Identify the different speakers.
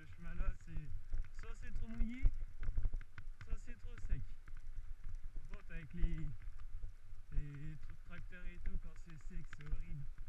Speaker 1: franchement, ce chemin-là, c'est soit c'est trop mouillé, soit c'est trop sec. Par contre, avec les, les tracteurs et tout, quand c'est sec, c'est horrible.